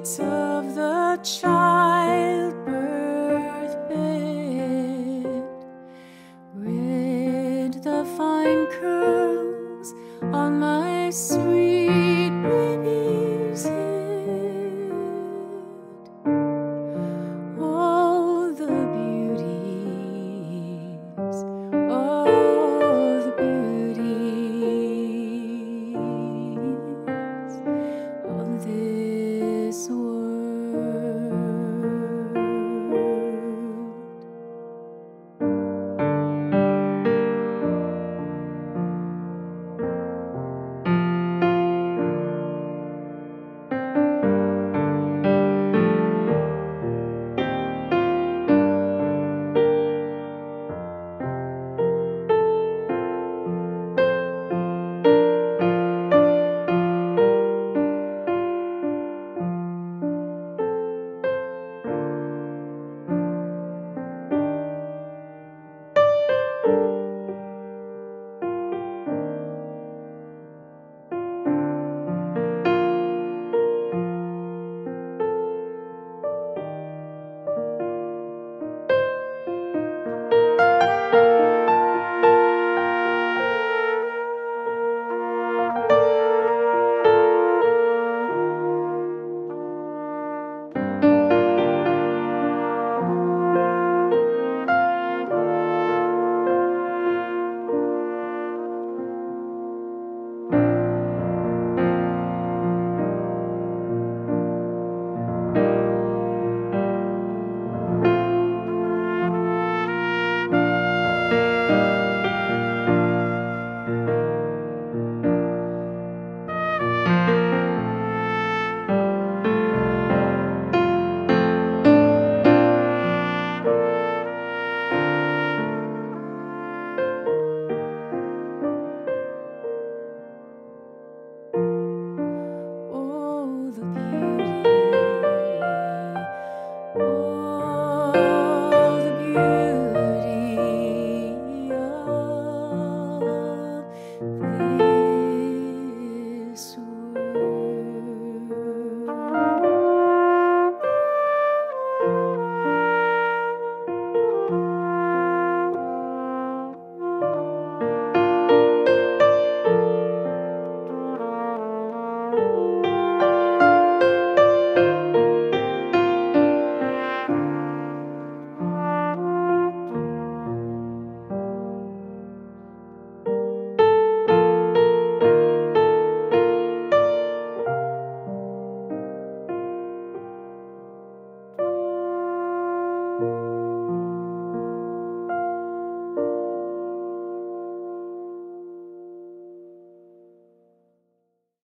sheets of the childbirth bed. rid the fine curls on my sweet.